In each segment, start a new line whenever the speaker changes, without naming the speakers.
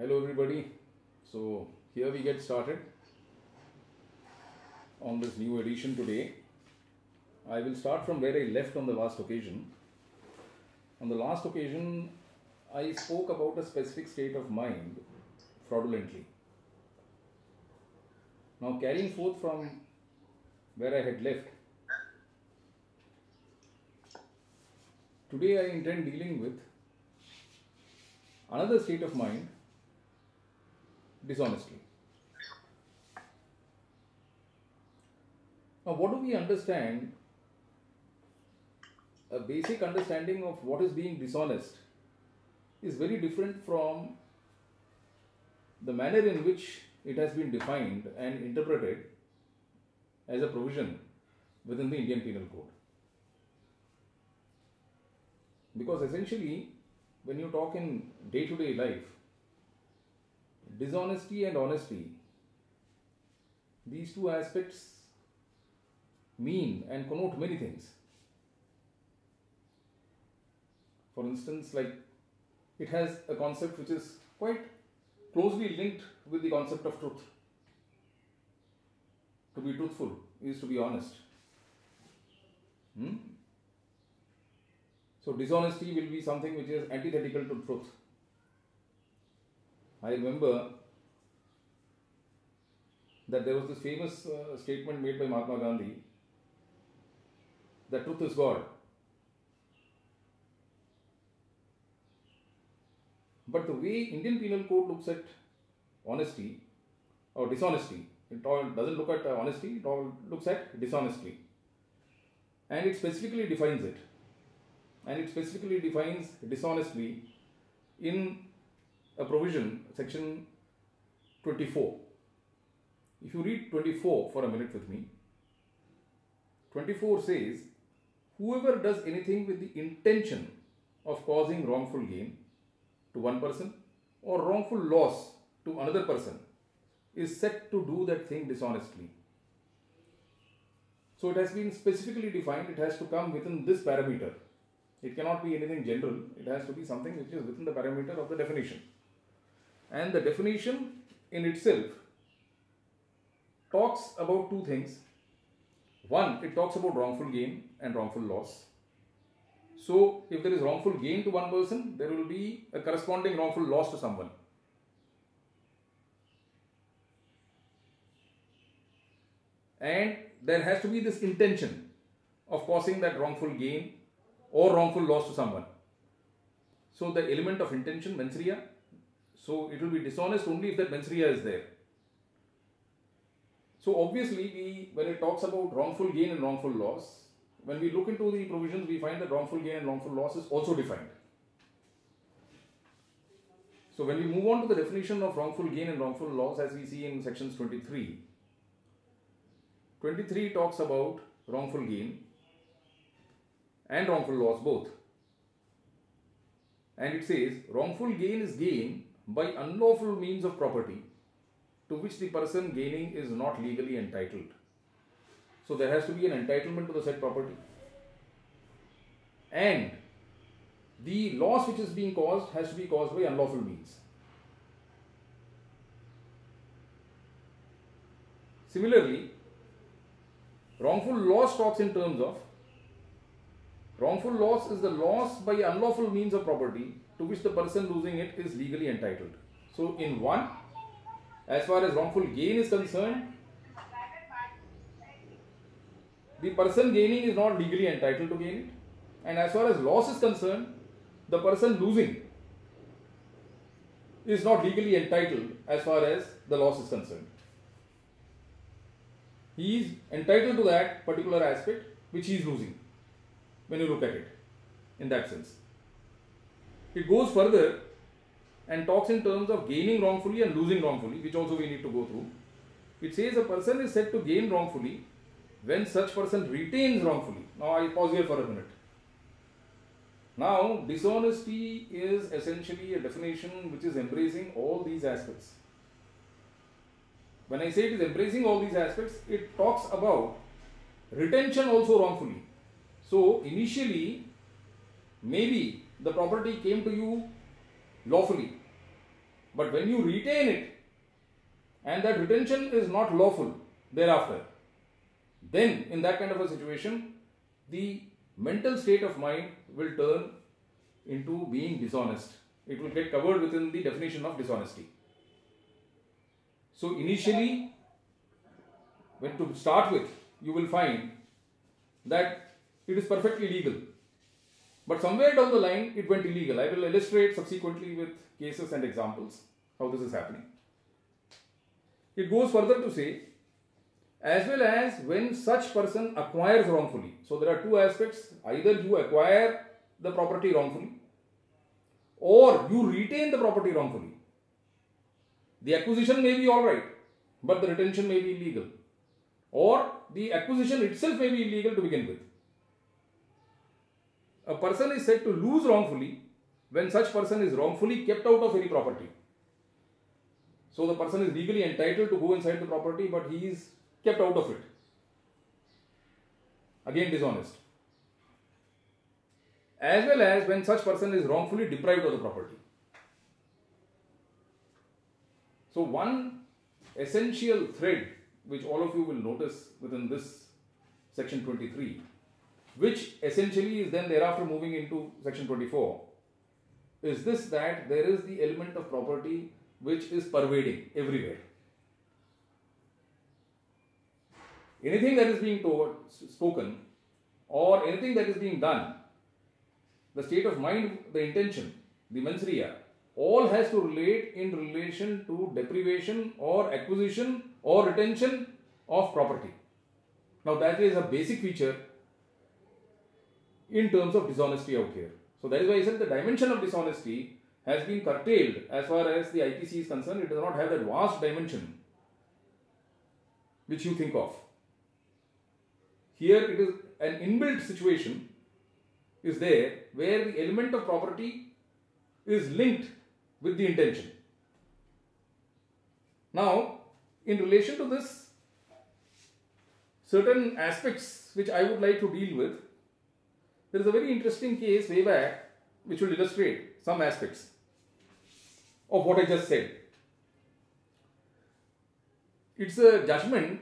hello everybody. So here we get started on this new edition today. I will start from where I left on the last occasion. On the last occasion, I spoke about a specific state of mind fraudulently. Now, carrying forth from where I had left, today I intend dealing with another state of mind dishonesty. Now, what do we understand? A basic understanding of what is being dishonest is very different from the manner in which it has been defined and interpreted as a provision within the Indian Penal Code. Because essentially, when you talk in day to day life, dishonesty and honesty, these two aspects mean and connote many things. For instance, like it has a concept which is quite closely linked with the concept of truth. To be truthful is to be honest. Hmm? So, dishonesty will be something which is antithetical to truth. I remember that there was this famous uh, statement made by Mahatma Gandhi that truth is God. But the way Indian Penal Code looks at honesty or dishonesty, it all doesn't look at uh, honesty, it all looks at dishonesty. And it specifically defines it. And it specifically defines dishonestly in a provision, section 24. If you read 24 for a minute with me, 24 says, Whoever does anything with the intention of causing wrongful gain to one person or wrongful loss to another person is set to do that thing dishonestly. So it has been specifically defined, it has to come within this parameter. It cannot be anything general, it has to be something which is within the parameter of the definition. And the definition in itself talks about two things. One, it talks about wrongful gain and wrongful loss. So, if there is wrongful gain to one person, there will be a corresponding wrongful loss to someone. And there has to be this intention of causing that wrongful gain or wrongful loss to someone. So, the element of intention, mens rea, so it will be dishonest only if that mens rea is there. So obviously, we when it talks about wrongful gain and wrongful loss, when we look into the provisions, we find that wrongful gain and wrongful loss is also defined. So when we move on to the definition of wrongful gain and wrongful loss, as we see in sections 23, 23 talks about wrongful gain and wrongful loss both. And it says wrongful gain is gain by unlawful means of property to which the person gaining is not legally entitled. So there has to be an entitlement to the said property. And the loss which is being caused has to be caused by unlawful means. Similarly, wrongful loss talks in terms of wrongful loss is the loss by unlawful means of property to which the person losing it is legally entitled. So, in one, as far as wrongful gain is concerned, the person gaining is not legally entitled to gain it, and as far as loss is concerned, the person losing is not legally entitled as far as the loss is concerned. He is entitled to that particular aspect which he is losing when you look at it in that sense. It goes further and talks in terms of gaining wrongfully and losing wrongfully, which also we need to go through. It says a person is said to gain wrongfully when such person retains wrongfully. Now I pause here for a minute. Now, dishonesty is essentially a definition which is embracing all these aspects. When I say it is embracing all these aspects, it talks about retention also wrongfully. So, initially, maybe the property came to you lawfully But when you retain it and that retention is not lawful thereafter, then in that kind of a situation, the mental state of mind will turn into being dishonest. It will get covered within the definition of dishonesty. So initially, when to start with, you will find that it is perfectly legal. But somewhere down the line, it went illegal. I will illustrate subsequently with cases and examples how this is happening. It goes further to say, as well as when such person acquires wrongfully. So there are two aspects. Either you acquire the property wrongfully or you retain the property wrongfully. The acquisition may be alright, but the retention may be illegal. Or the acquisition itself may be illegal to begin with. A person is said to lose wrongfully when such person is wrongfully kept out of any property. So the person is legally entitled to go inside the property, but he is kept out of it. Again, dishonest. As well as when such person is wrongfully deprived of the property. So, one essential thread which all of you will notice within this section 23, which essentially is then thereafter moving into section 24, is this that there is the element of property which is pervading everywhere. Anything that is being told, spoken, or anything that is being done, the state of mind, the intention, the mens rea, all has to relate in relation to deprivation or acquisition or retention of property. Now that is a basic feature in terms of dishonesty out here. So that is why I said the dimension of dishonesty has been curtailed as far as the IPC is concerned. It does not have that vast dimension which you think of. Here it is an inbuilt situation is there where the element of property is linked with the intention. Now, in relation to this, certain aspects which I would like to deal with, there is a very interesting case way back which will illustrate some aspects of what I just said. It's a judgment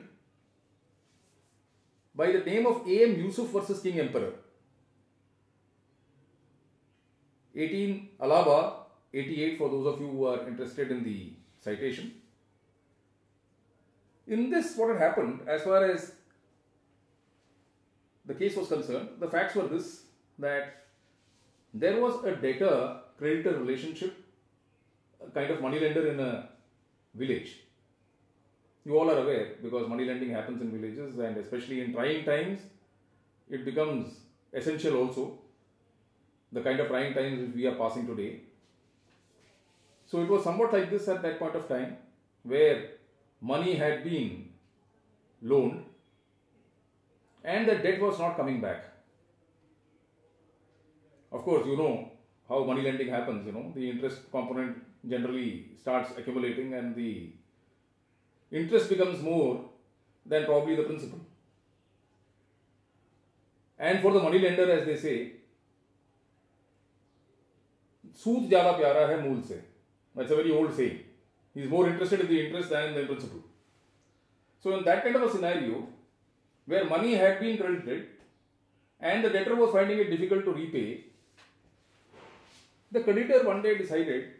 by the name of A.M. Yusuf versus King Emperor. 18 Allahabad 88 for those of you who are interested in the citation. In this, what had happened as far as the case was concerned, the facts were this that there was a debtor creditor relationship, a kind of money lender in a village. You all are aware because money lending happens in villages and especially in trying times, it becomes essential also. The kind of trying times we are passing today. So it was somewhat like this at that point of time where money had been loaned and the debt was not coming back. Of course, you know how money lending happens, you know, the interest component generally starts accumulating and the interest becomes more than probably the principal. And for the money lender, as they say, सूद ज़्यादा प्यारा है मूल से that's a very old saying. He's more interested in the interest than in the principal. So, in that kind of a scenario, where money had been credited and the debtor was finding it difficult to repay, the creditor one day decided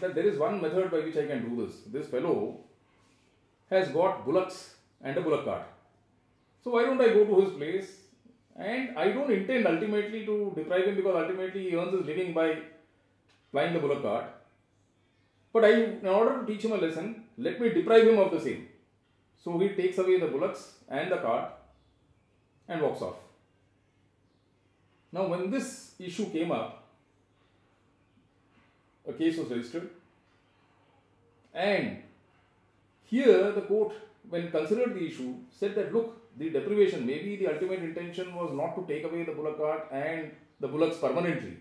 that there is one method by which I can do this. This fellow has got bullocks and a bullock cart. So, why don't I go to his place? And I don't intend ultimately to deprive him because ultimately he earns his living by plying the bullock cart. But I, in order to teach him a lesson, let me deprive him of the same. So he takes away the bullocks and the cart and walks off. Now, when this issue came up, a case was registered, and here the court, when considered the issue, said that look, the deprivation, maybe the ultimate intention was not to take away the bullock cart and the bullocks permanently,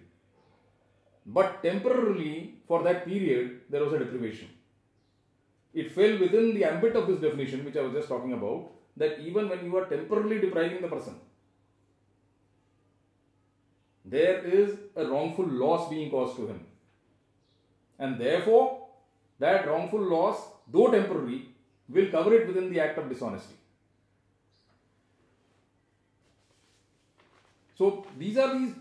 but temporarily for that period there was a deprivation. It fell within the ambit of this definition, which I was just talking about, that even when you are temporarily depriving the person, there is a wrongful loss being caused to him. And therefore, that wrongful loss, though temporary, will cover it within the act of dishonesty. So these are these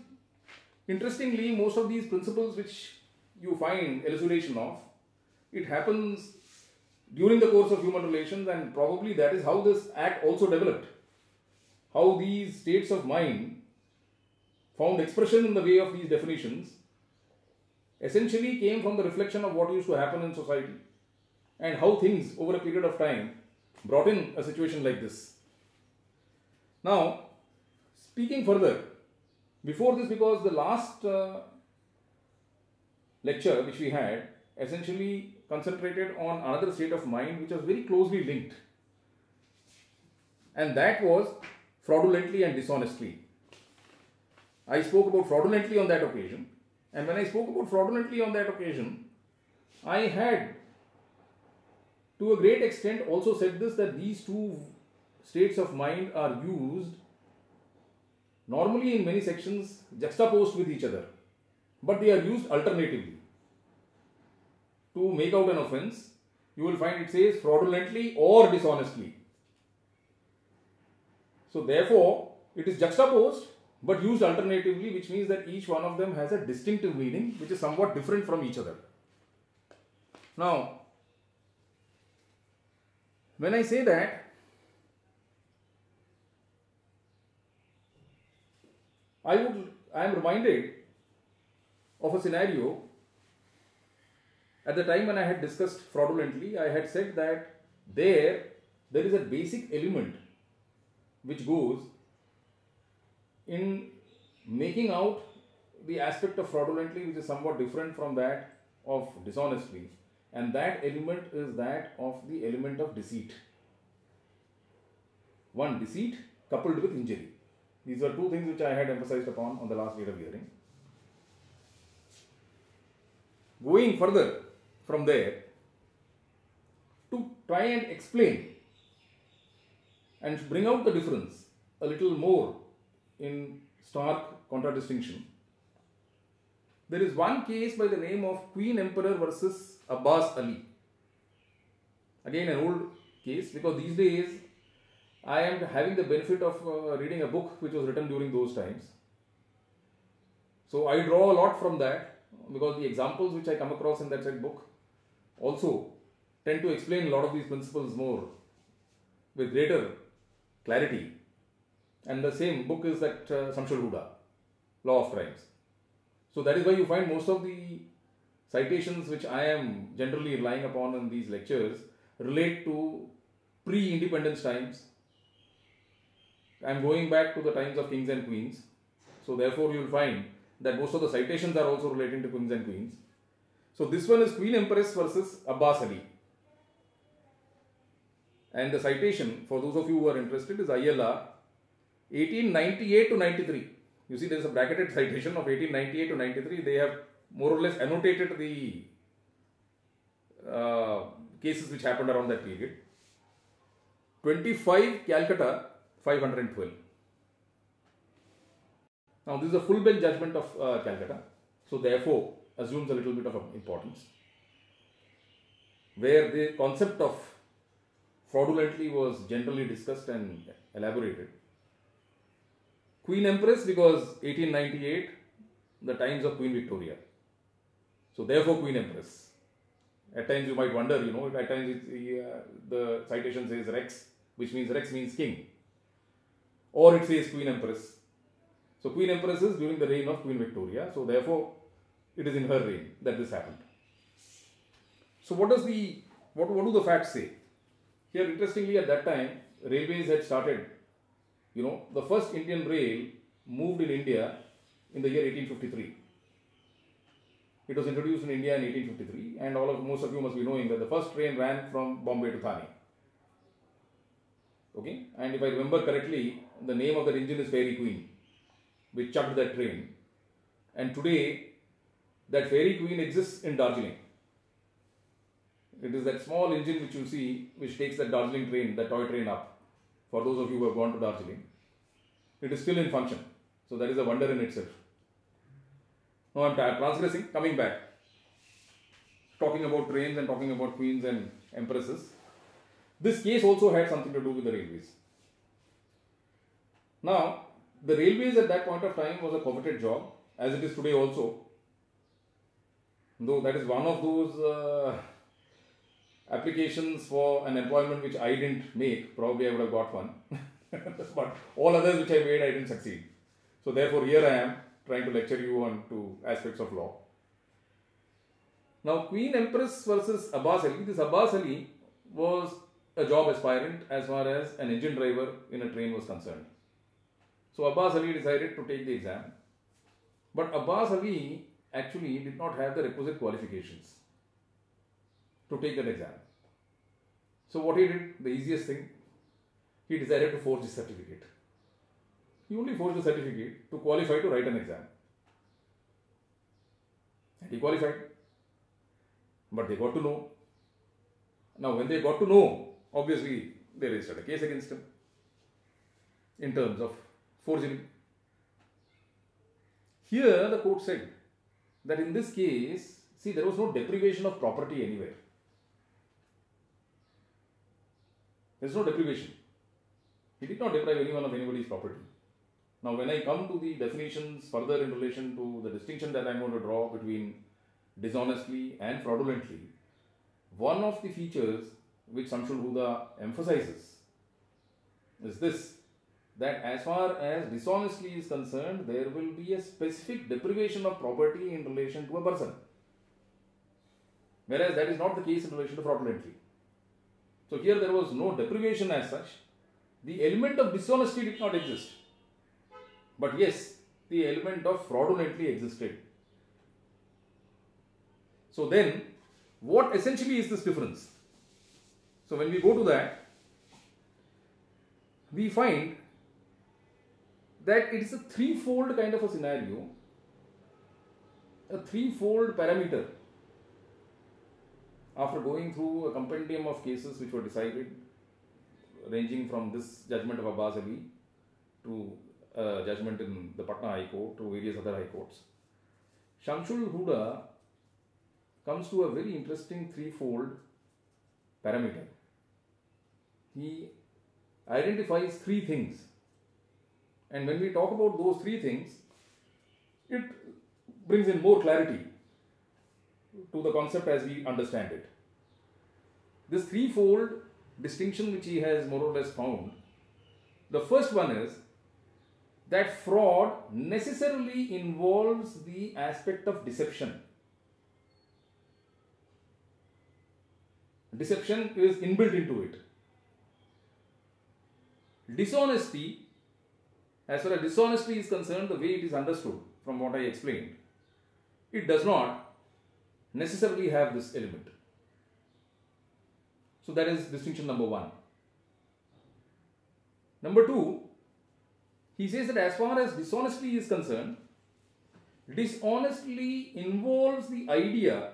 interestingly most of these principles which you find elucidation of, it happens during the course of human relations and probably that is how this act also developed. How these states of mind found expression in the way of these definitions essentially came from the reflection of what used to happen in society and how things over a period of time brought in a situation like this. Now, speaking further, before this, because the last uh, lecture which we had essentially concentrated on another state of mind which was very closely linked, and that was fraudulently and dishonestly. I spoke about fraudulently on that occasion, and when I spoke about fraudulently on that occasion, I had to a great extent also said this that these two states of mind are used normally in many sections juxtaposed with each other, but they are used alternatively. To make out an offense, you will find it says fraudulently or dishonestly. So, therefore, it is juxtaposed but used alternatively, which means that each one of them has a distinctive meaning which is somewhat different from each other. Now, when I say that, I would I am reminded of a scenario at the time when I had discussed fraudulently, I had said that there there is a basic element which goes in making out the aspect of fraudulently which is somewhat different from that of dishonestly and that element is that of the element of deceit. One deceit coupled with injury. These are two things which I had emphasized upon on the last date of hearing. Going further from there, to try and explain and bring out the difference a little more in stark contradistinction. There is one case by the name of Queen Emperor versus Abbas Ali. Again, an old case because these days I am having the benefit of uh, reading a book which was written during those times. So I draw a lot from that because the examples which I come across in that said book also tend to explain a lot of these principles more with greater clarity. And the same book is that uh, Huda, Law of Crimes. So that is why you find most of the citations which I am generally relying upon in these lectures relate to pre-independence times I am going back to the times of kings and queens. So therefore you will find that most of the citations are also relating to kings and queens. So this one is Queen Empress versus Abbas Ali. And the citation, for those of you who are interested, is ILR 1898 to 93. You see, there is a bracketed citation of 1898 to 93. They have more or less annotated the uh, cases which happened around that period. 25 Calcutta 512. Now, this is a full bench judgment of uh, Calcutta, so therefore assumes a little bit of importance. Where the concept of fraudulently was generally discussed and elaborated. Queen Empress because 1898, the times of Queen Victoria. So therefore Queen Empress. At times you might wonder, you know, at times uh, the citation says Rex, which means Rex means king or it says Queen Empress. So Queen Empress is during the reign of Queen Victoria. So therefore, it is in her reign that this happened. So what does the what, what do the facts say? Here, interestingly, at that time, railways had started. You know, the first Indian rail moved in India in the year 1853. It was introduced in India in 1853, and all of most of you must be knowing that the first train ran from Bombay to Thane. Okay, and if I remember correctly, the name of that engine is Fairy Queen, which chucked that train. And today, that Fairy Queen exists in Darjeeling. It is that small engine which you see, which takes that Darjeeling train, that toy train up. For those of you who have gone to Darjeeling, it is still in function. So that is a wonder in itself. Now I am transgressing, coming back. talking about trains and talking about queens and empresses. This case also had something to do with the railways. Now, the railways at that point of time was a coveted job, as it is today also. Though that is one of those uh, applications for an employment which I didn't make, probably I would have got one. but all others which I made, I didn't succeed. So therefore, here I am trying to lecture you on two aspects of law. Now, Queen Empress versus Abbas Ali. This Abbas Ali was a job aspirant as far as an engine driver in a train was concerned. So Abbas Ali decided to take the exam. But Abbas Ali actually he did not have the requisite qualifications to take that exam. So what he did, the easiest thing, he decided to forge his certificate. He only forged the certificate to qualify to write an exam. And he qualified. But they got to know. Now, when they got to know, obviously they registered a case against him in terms of forgery. Here, the court said that in this case, see, there was no deprivation of property anywhere. There is no deprivation. He did not deprive anyone of anybody's property. Now, when I come to the definitions further in relation to the distinction that I am going to draw between dishonestly and fraudulently, one of the features which Shamsul Huda emphasizes is this that as far as dishonestly is concerned, there will be a specific deprivation of property in relation to a person. Whereas that is not the case in relation to fraudulently. So here there was no deprivation as such. The element of dishonesty did not exist. But yes, the element of fraudulently existed. So then, what essentially is this difference? So when we go to that, we find that it is a threefold kind of a scenario, a threefold parameter. After going through a compendium of cases which were decided, ranging from this judgment of Abbas Ali to a judgment in the Patna High Court to various other high courts, Shamsul Huda comes to a very interesting threefold parameter. He identifies three things and when we talk about those three things, it brings in more clarity to the concept as we understand it. This threefold distinction which he has more or less found, the first one is that fraud necessarily involves the aspect of deception. Deception is inbuilt into it. Dishonesty as far as dishonesty is concerned, the way it is understood from what I explained, it does not necessarily have this element. So that is distinction number one. Number two, he says that as far as dishonesty is concerned, dishonestly involves the idea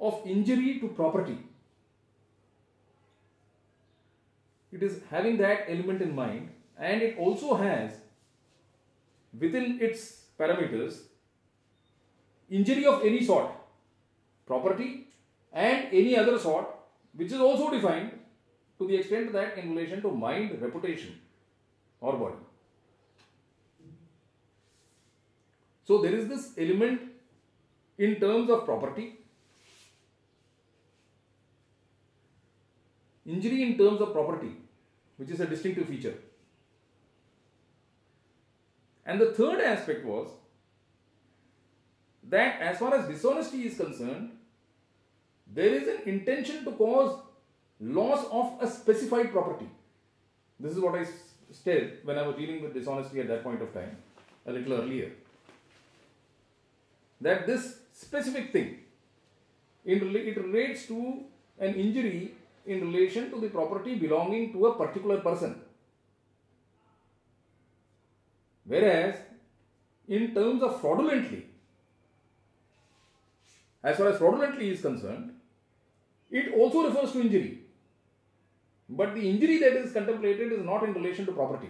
of injury to property. It is having that element in mind and it also has within its parameters injury of any sort, property and any other sort which is also defined to the extent that in relation to mind, reputation or body. So there is this element in terms of property, injury in terms of property which is a distinctive feature. And the third aspect was that as far as dishonesty is concerned, there is an intention to cause loss of a specified property. This is what I said when I was dealing with dishonesty at that point of time, a little earlier. That this specific thing, it relates to an injury in relation to the property belonging to a particular person. Whereas, in terms of fraudulently, as far as fraudulently is concerned, it also refers to injury. But the injury that is contemplated is not in relation to property.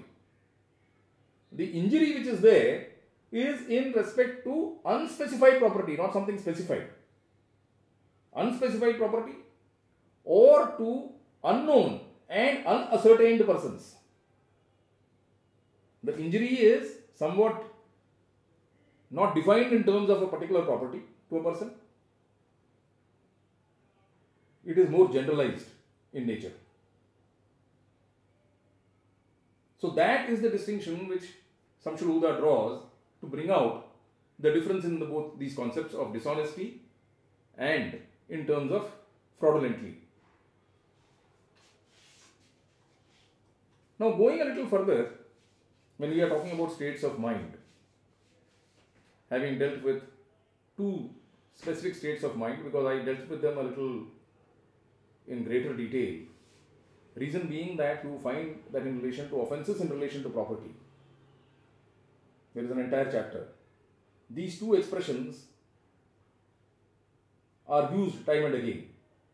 The injury which is there is in respect to unspecified property, not something specified. unspecified property or to unknown and unascertained persons. The injury is somewhat not defined in terms of a particular property to a person. It is more generalized in nature. So that is the distinction which Shamsul Huda draws to bring out the difference in the both these concepts of dishonesty and in terms of fraudulently. Now, going a little further, when we are talking about states of mind, having dealt with two specific states of mind, because I dealt with them a little in greater detail, reason being that you find that in relation to offenses in relation to property, there is an entire chapter. These two expressions are used time and again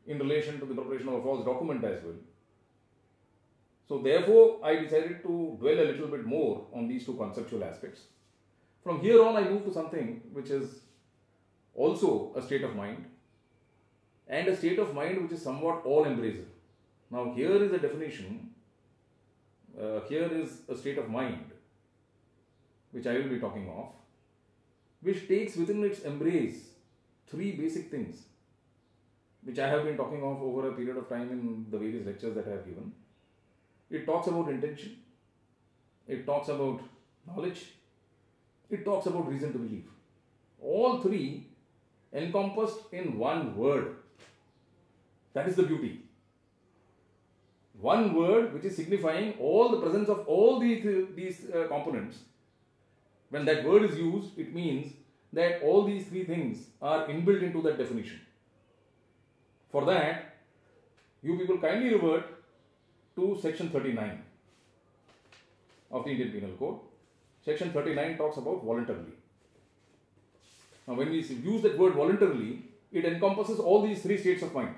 in relation to the preparation of a false document as well. So therefore, I decided to dwell a little bit more on these two conceptual aspects. From here on, I move to something which is also a state of mind and a state of mind which is somewhat all-embracing. Now here is a definition, uh, here is a state of mind which I will be talking of, which takes within its embrace three basic things which I have been talking of over a period of time in the various lectures that I have given. It talks about intention, it talks about knowledge, it talks about reason to believe. All three encompassed in one word. That is the beauty. One word which is signifying all the presence of all these, these uh, components. When that word is used, it means that all these three things are inbuilt into that definition. For that, you people kindly revert to section 39 of the Indian Penal Code. Section 39 talks about voluntarily. Now, when we use that word voluntarily, it encompasses all these three states of mind.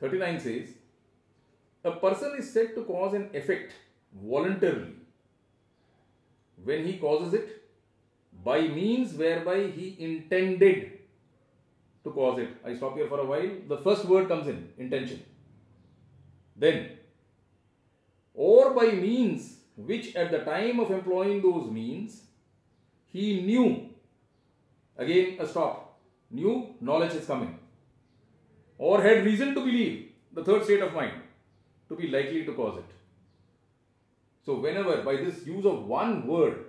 Thirty-nine says, a person is said to cause an effect voluntarily when he causes it by means whereby he intended to cause it. I stop here for a while. The first word comes in intention. Then, or by means which at the time of employing those means he knew. Again, a stop. Knew knowledge is coming. Or had reason to believe, the third state of mind, to be likely to cause it. So, whenever by this use of one word,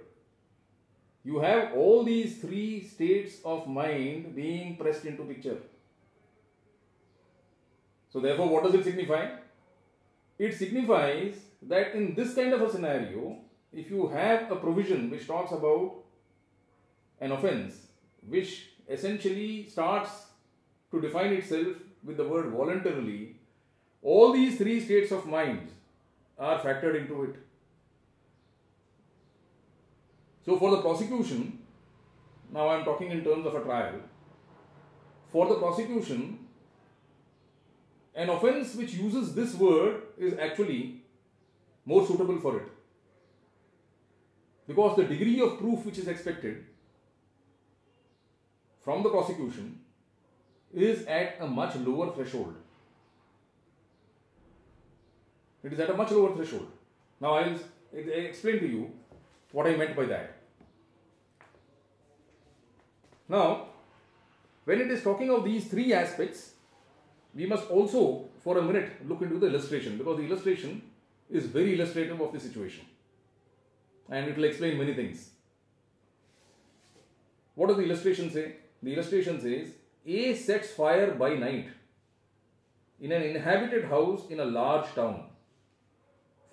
you have all these three states of mind being pressed into picture. So therefore, what does it signify? It signifies that in this kind of a scenario, if you have a provision which talks about an offense, which essentially starts to define itself with the word voluntarily, all these three states of mind are factored into it. So for the prosecution, now I am talking in terms of a trial, for the prosecution, an offense which uses this word is actually more suitable for it. Because the degree of proof which is expected from the prosecution is at a much lower threshold. It is at a much lower threshold. Now I will explain to you what I meant by that. Now, when it is talking of these three aspects, we must also, for a minute, look into the illustration because the illustration is very illustrative of the situation and it will explain many things. What does the illustration say? The illustration says A sets fire by night in an inhabited house in a large town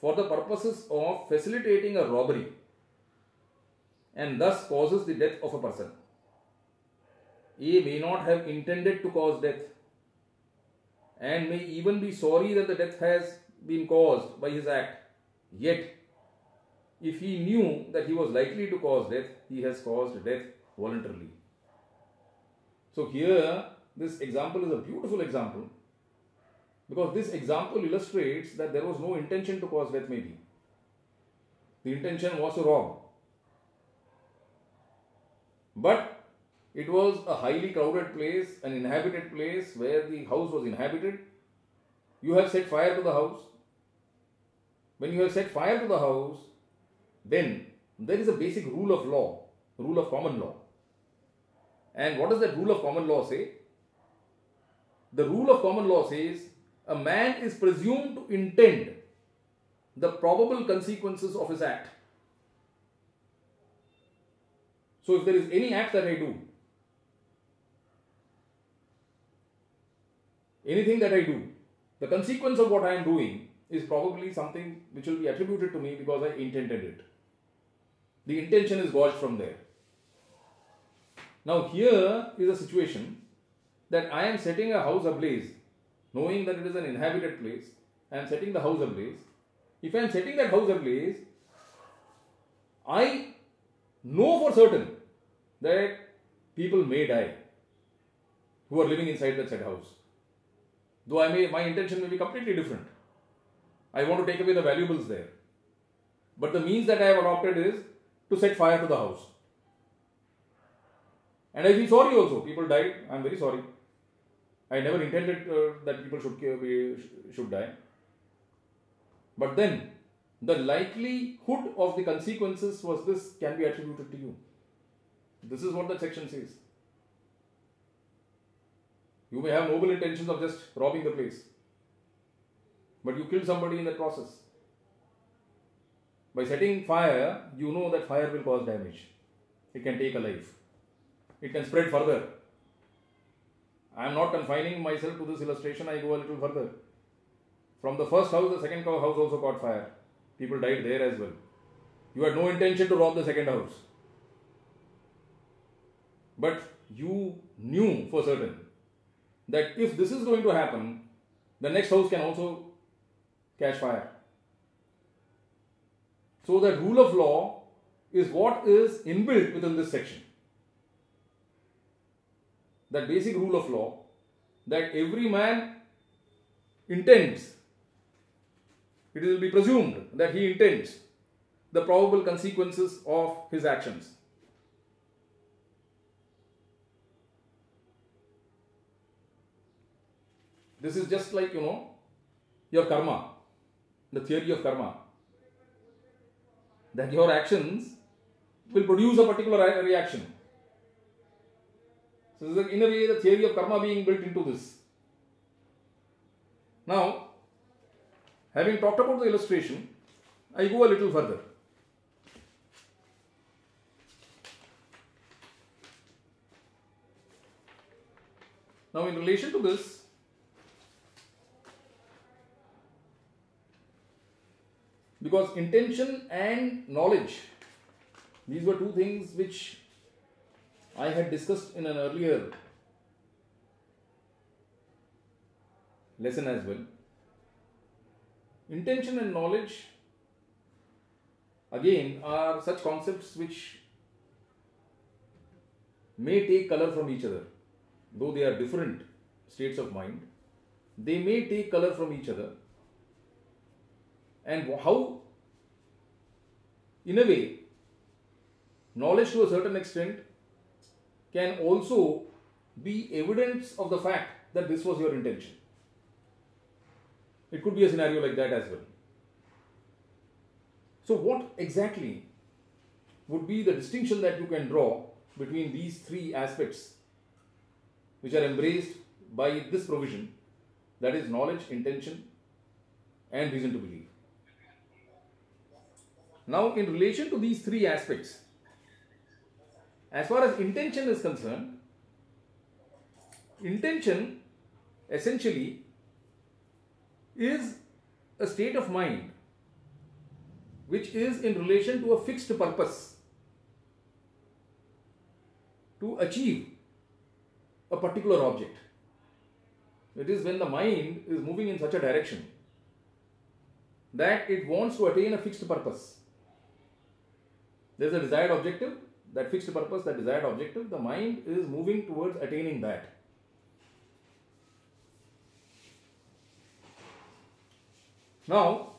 for the purposes of facilitating a robbery and thus causes the death of a person. A may not have intended to cause death and may even be sorry that the death has been caused by his act. Yet, if he knew that he was likely to cause death, he has caused death voluntarily. So, here this example is a beautiful example because this example illustrates that there was no intention to cause death, maybe. The intention was to rob. But it was a highly crowded place, an inhabited place where the house was inhabited. You have set fire to the house. When you have set fire to the house, then there is a basic rule of law, rule of common law. And what does that rule of common law say? The rule of common law says a man is presumed to intend the probable consequences of his act. So, if there is any act that I do, anything that I do, the consequence of what I am doing is probably something which will be attributed to me because I intended it. The intention is gauged from there. Now, here is a situation that I am setting a house ablaze, knowing that it is an inhabited place. I am setting the house ablaze. If I am setting that house ablaze, I know for certain that people may die who are living inside that said house. Though I may, my intention may be completely different. I want to take away the valuables there. But the means that I have adopted is to set fire to the house. And I feel sorry also. People died. I am very sorry. I never intended uh, that people should, uh, should die. But then, the likelihood of the consequences was this can be attributed to you. This is what that section says. You may have noble intentions of just robbing the place, but you kill somebody in that process. By setting fire, you know that fire will cause damage. It can take a life. It can spread further. I am not confining myself to this illustration, I go a little further. From the first house, the second house also caught fire. People died there as well. You had no intention to rob the second house. But you knew for certain that if this is going to happen, the next house can also catch fire. So, that rule of law is what is inbuilt within this section. That basic rule of law that every man intends, it will be presumed that he intends the probable consequences of his actions. This is just like, you know, your karma, the theory of karma. That your actions will produce a particular reaction. So, this is in a way the theory of karma being built into this. Now, having talked about the illustration, I go a little further. Now, in relation to this, because intention and knowledge these were two things which i had discussed in an earlier lesson as well. Intention and knowledge again are such concepts which may take color from each other. Though they are different states of mind they may take color from each other. And how, in a way, knowledge to a certain extent can also be evidence of the fact that this was your intention. It could be a scenario like that as well. So, what exactly would be the distinction that you can draw between these three aspects which are embraced by this provision that is knowledge, intention, and reason to believe? Now, in relation to these three aspects, as far as intention is concerned, intention essentially is a state of mind which is in relation to a fixed purpose to achieve a particular object. It is when the mind is moving in such a direction that it wants to attain a fixed purpose. There is a desired objective, that fixed purpose, that desired objective, the mind is moving towards attaining that. Now,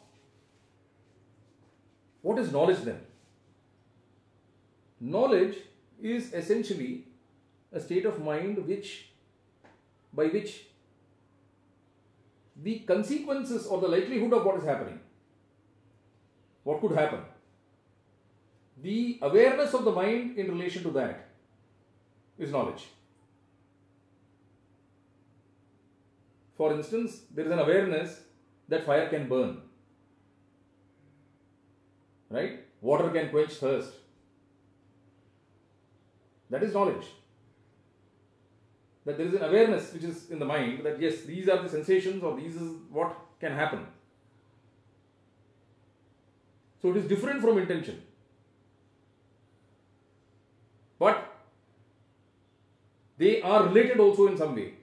what is knowledge then? Knowledge is essentially a state of mind which by which the consequences or the likelihood of what is happening, what could happen, the awareness of the mind in relation to that is knowledge. For instance, there is an awareness that fire can burn, right? Water can quench thirst. That is knowledge that there is an awareness which is in the mind that yes, these are the sensations or these is what can happen. So it is different from intention. But they are related also in some way.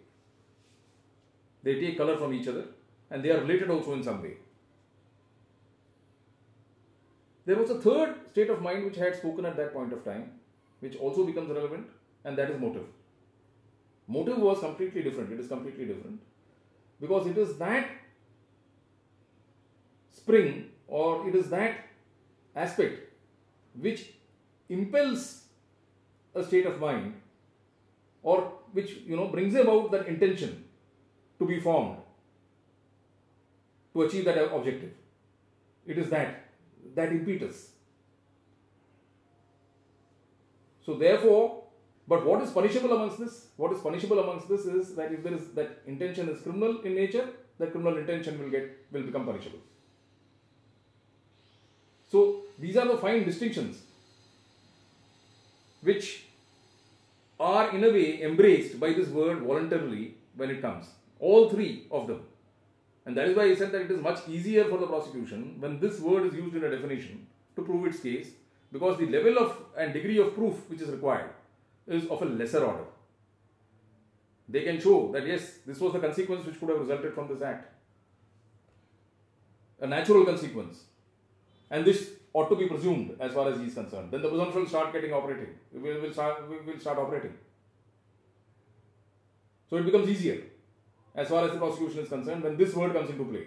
They take color from each other and they are related also in some way. There was a third state of mind which I had spoken at that point of time, which also becomes relevant, and that is motive. Motive was completely different. It is completely different because it is that spring or it is that aspect which impels a state of mind or which you know brings about that intention to be formed to achieve that objective. It is that that impetus. So therefore, but what is punishable amongst this? What is punishable amongst this is that if there is that intention is criminal in nature, that criminal intention will get will become punishable. So these are the fine distinctions which are in a way embraced by this word voluntarily when it comes. All three of them. And that is why I said that it is much easier for the prosecution when this word is used in a definition to prove its case because the level of and degree of proof which is required is of a lesser order. They can show that yes, this was the consequence which could have resulted from this act. A natural consequence. And this ought to be presumed as far as he is concerned. Then the presumption will start getting operating. Will, will, start, will start operating. So it becomes easier as far as the prosecution is concerned when this word comes into play.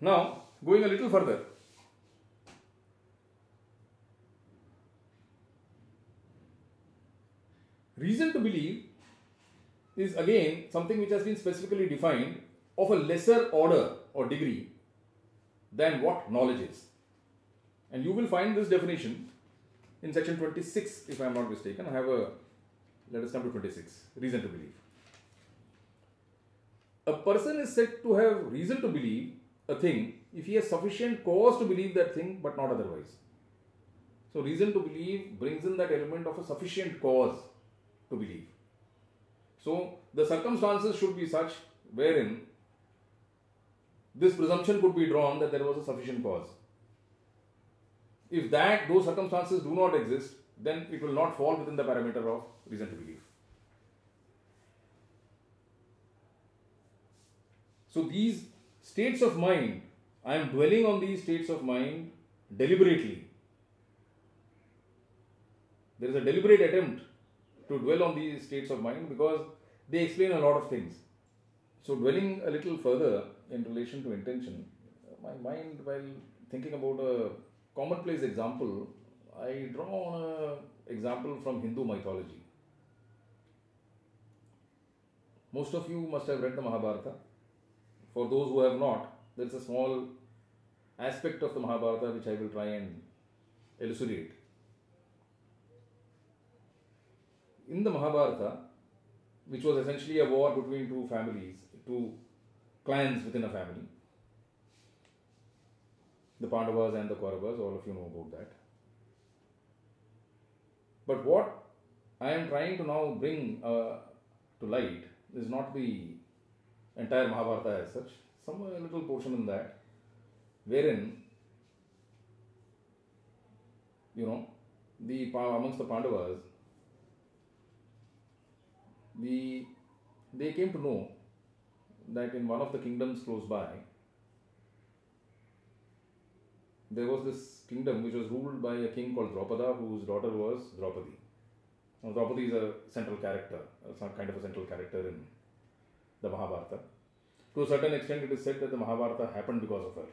Now, going a little further, Reason to believe is again something which has been specifically defined of a lesser order or degree than what knowledge is. And you will find this definition in section 26, if I am not mistaken. I have a, let us come to 26, reason to believe. A person is said to have reason to believe a thing if he has sufficient cause to believe that thing but not otherwise. So, reason to believe brings in that element of a sufficient cause to believe. So the circumstances should be such wherein this presumption could be drawn that there was a sufficient cause. If that those circumstances do not exist, then it will not fall within the parameter of reason to believe. So these states of mind, I am dwelling on these states of mind deliberately. There is a deliberate attempt to dwell on these states of mind because they explain a lot of things. So, dwelling a little further in relation to intention, my mind, while thinking about a commonplace example, I draw on an example from Hindu mythology. Most of you must have read the Mahabharata. For those who have not, there is a small aspect of the Mahabharata which I will try and elucidate. in the Mahabharata, which was essentially a war between two families, two clans within a family, the Pandavas and the Kauravas, all of you know about that. But what I am trying to now bring uh, to light is not the entire Mahabharata as such, some little portion in that, wherein, you know, the amongst the Pandavas, the, they came to know that in one of the kingdoms close by, there was this kingdom which was ruled by a king called Draupada, whose daughter was Draupadi. Now, Draupadi is a central character, some kind of a central character in the Mahabharata. To a certain extent, it is said that the Mahabharata happened because of her.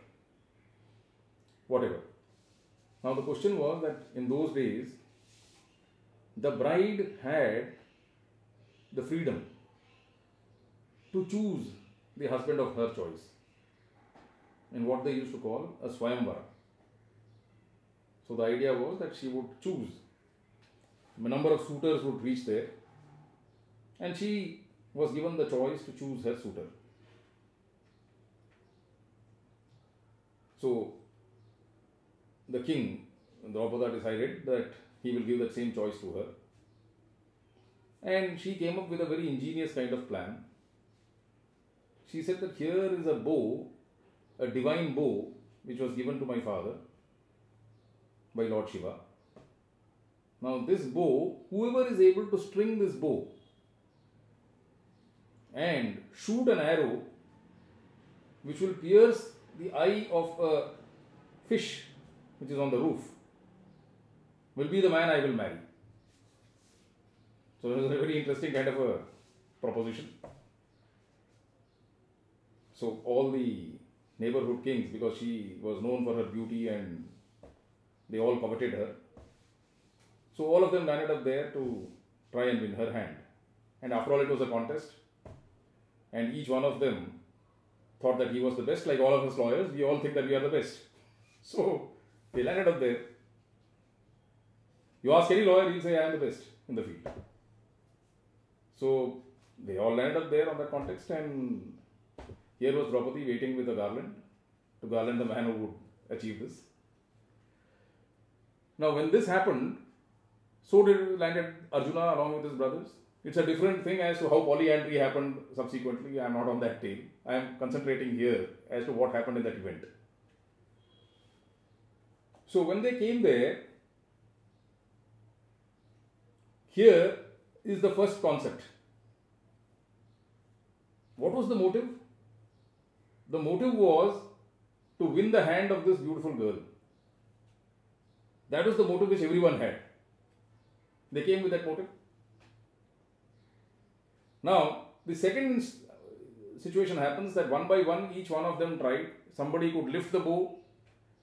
Whatever. Now, the question was that in those days, the bride had the freedom to choose the husband of her choice in what they used to call a swayamvara. So the idea was that she would choose. A number of suitors would reach there, and she was given the choice to choose her suitor. So the king, Draupada, decided that he will give that same choice to her. And she came up with a very ingenious kind of plan. She said that here is a bow, a divine bow, which was given to my father by Lord Shiva. Now, this bow, whoever is able to string this bow and shoot an arrow which will pierce the eye of a fish which is on the roof will be the man I will marry. So, it was a very interesting kind of a proposition. So, all the neighborhood kings, because she was known for her beauty and they all coveted her. So all of them landed up there to try and win her hand. And after all, it was a contest. And each one of them thought that he was the best, like all of us lawyers. We all think that we are the best. So they landed up there. You ask any lawyer, he'll say, I am the best in the field. So they all landed up there on that context, and here was Draupadi waiting with a garland to garland the man who would achieve this. Now, when this happened, so did landed Arjuna along with his brothers. It's a different thing as to how polyandry happened subsequently. I am not on that tale. I am concentrating here as to what happened in that event. So when they came there, here is the first concept. What was the motive? The motive was to win the hand of this beautiful girl. That was the motive which everyone had. They came with that motive. Now, the second situation happens that one by one, each one of them tried. Somebody could lift the bow,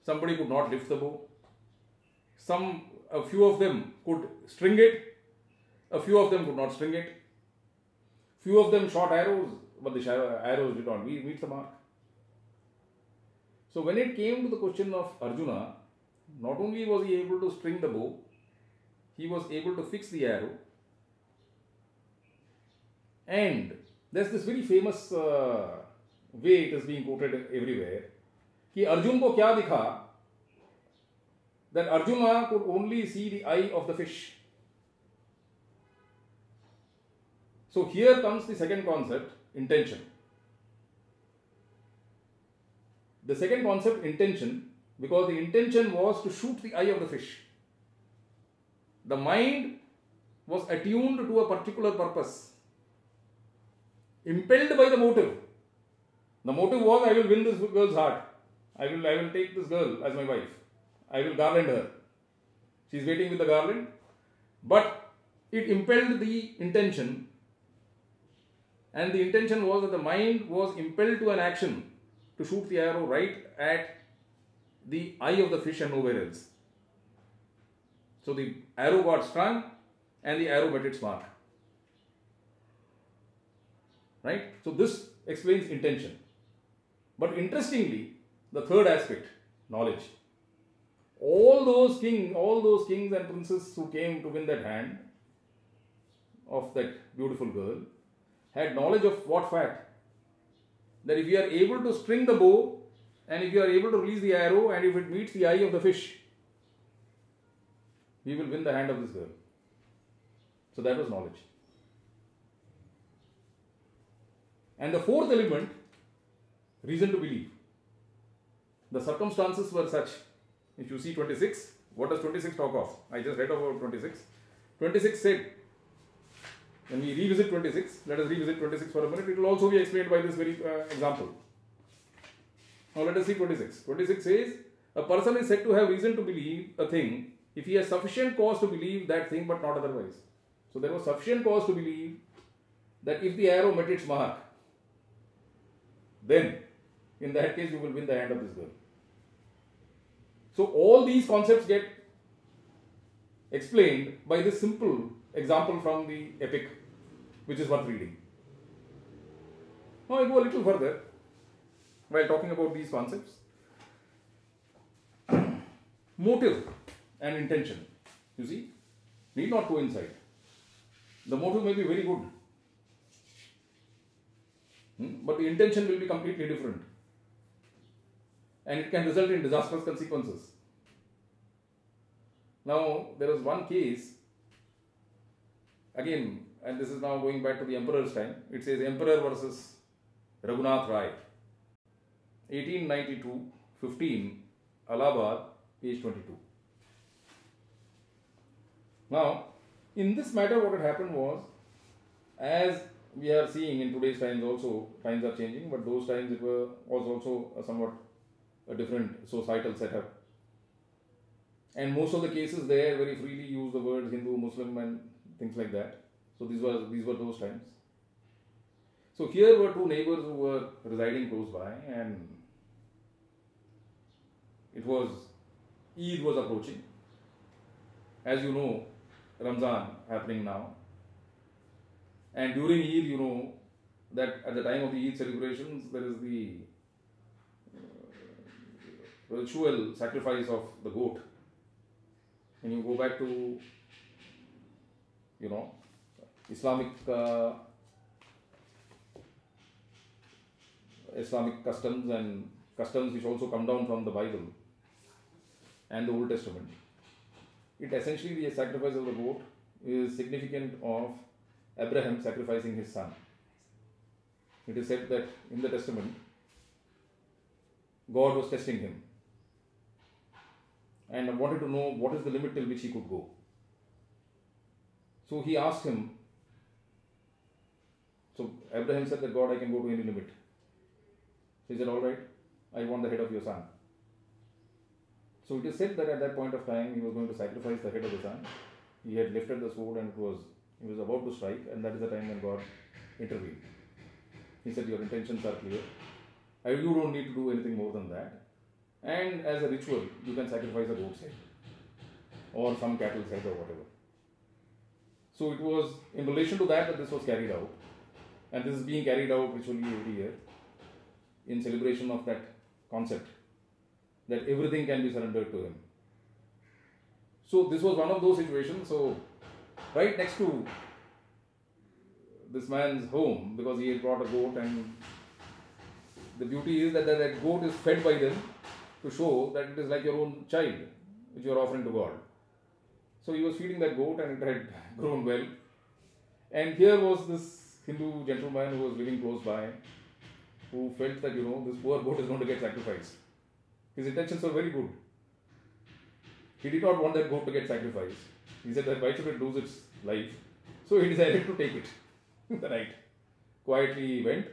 somebody could not lift the bow. Some, a few of them could string it, a few of them could not string it. Few of them shot arrows, but the arrows did not meet the mark. So when it came to the question of Arjuna, not only was he able to string the bow, he was able to fix the arrow. And there's this very famous uh, way it is being quoted everywhere कि अर्जुन को क्या दिखा that Arjuna could only see the eye of the fish. So here comes the second concept, intention. The second concept, intention, because the intention was to shoot the eye of the fish. The mind was attuned to a particular purpose, impelled by the motive. The motive was I will win this girl's heart. I will, I will take this girl as my wife. I will garland her. She is waiting with the garland. But it impelled the intention, and the intention was that the mind was impelled to an action to shoot the arrow right at the eye of the fish and nowhere else. So the arrow got strung and the arrow met its mark. Right? So this explains intention. But interestingly, the third aspect, knowledge. All those king, all those kings and princes who came to win that hand of that beautiful girl had knowledge of what fact? That if you are able to string the bow and if you are able to release the arrow and if it meets the eye of the fish, we will win the hand of this girl. So that was knowledge. And the fourth element, reason to believe. The circumstances were such. If you see 26, what does 26 talk of? I just read about 26. 26 said, when we revisit 26, let us revisit 26 for a minute, it will also be explained by this very uh, example. Now let us see 26. 26 says, a person is said to have reason to believe a thing if he has sufficient cause to believe that thing but not otherwise. So there was sufficient cause to believe that if the arrow met its mark, then in that case you will win the hand of this girl. So all these concepts get explained by this simple example from the epic, which is worth reading. Now I go a little further while talking about these concepts. Motive and intention, you see, need not coincide. The motive may be very good, hmm, but the intention will be completely different. And it can result in disastrous consequences. Now, there was one case, again, and this is now going back to the emperor's time. It says Emperor versus Raghunath Rai. 1892 15, Allahabad, page 22. Now, in this matter, what had happened was, as we are seeing in today's times also, times are changing, but those times it was also a somewhat a different societal setup. And most of the cases there very freely use the words Hindu, Muslim, and things like that. So these were these were those times. So here were two neighbors who were residing close by, and it was Eid was approaching. As you know, Ramzan happening now. And during Eid, you know that at the time of the Eid celebrations, there is the uh, ritual sacrifice of the goat. And you go back to, you know, Islamic uh, Islamic customs and customs which also come down from the Bible and the Old Testament. It essentially the sacrifice of the goat is significant of Abraham sacrificing his son. It is said that in the Testament, God was testing him and wanted to know what is the limit till which he could go. So he asked him. Abraham said that God, I can go to any limit. He said, All right, I want the head of your son. So it is said that at that point of time he was going to sacrifice the head of the son. He had lifted the sword and it was he was about to strike, and that is the time when God intervened. He said, Your intentions are clear. I, you don't need to do anything more than that. And as a ritual, you can sacrifice a goat's head or some cattle's head or whatever. So it was in relation to that that this was carried out. And this is being carried out ritually every year in celebration of that concept that everything can be surrendered to him. So this was one of those situations. So right next to this man's home, because he had brought a goat, and the beauty is that that goat is fed by them to show that it is like your own child which you are offering to God. So he was feeding that goat, and it had grown well. And here was this Hindu gentleman who was living close by, who felt that you know this poor goat is going to get sacrificed. His intentions were very good. He did not want that goat to get sacrificed. He said that why should it lose its life? So he decided to take it the night. Quietly he went,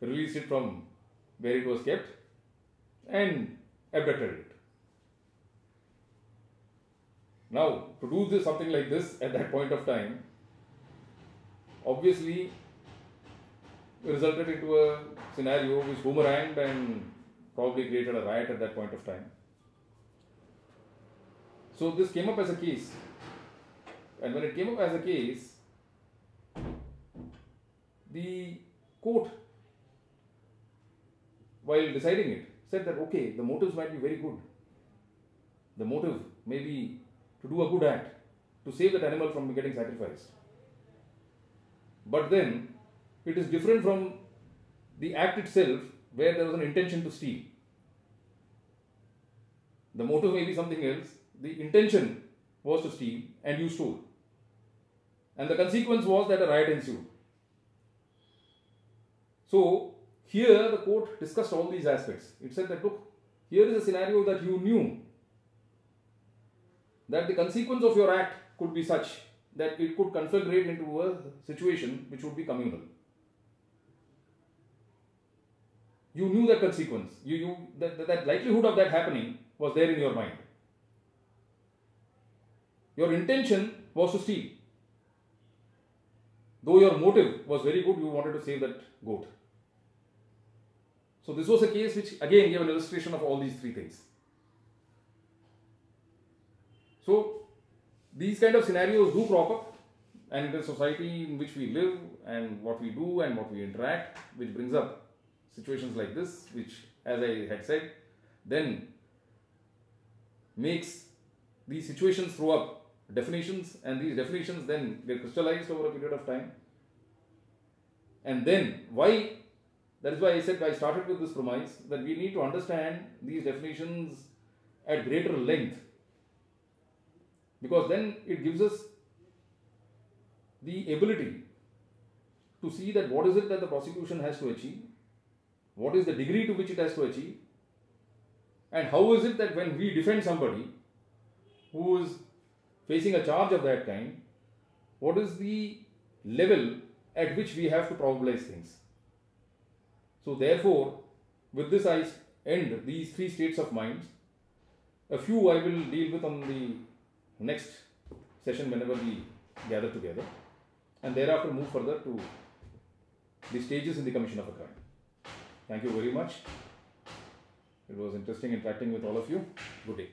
released it from where it was kept, and abducted it. Now, to do this something like this at that point of time, obviously resulted into a scenario which boomeranged and probably created a riot at that point of time. So this came up as a case. And when it came up as a case, the court, while deciding it, said that okay, the motives might be very good. The motive may be to do a good act, to save that animal from getting sacrificed. But then it is different from the act itself where there was an intention to steal. The motive may be something else, the intention was to steal, and you stole. And the consequence was that a riot ensued. So, here the court discussed all these aspects. It said that look, here is a scenario that you knew that the consequence of your act could be such that it could configurate into a situation which would be communal. You knew that consequence. You, you that, that likelihood of that happening was there in your mind. Your intention was to steal. Though your motive was very good, you wanted to save that goat. So this was a case which again gave an illustration of all these three things. So these kind of scenarios do crop up. And in the society in which we live and what we do and what we interact which brings up situations like this which as I had said then makes these situations throw up definitions and these definitions then get crystallized over a period of time. And then why that is why I said I started with this premise that we need to understand these definitions at greater length because then it gives us the ability to see that what is it that the prosecution has to achieve, what is the degree to which it has to achieve, and how is it that when we defend somebody who is facing a charge of that kind, what is the level at which we have to probabilize things. So, therefore, with this I end these three states of mind. A few I will deal with on the next session whenever we gather together and thereafter move further to the stages in the commission of a crime. Thank you very much. It was interesting interacting with all of you. Good day.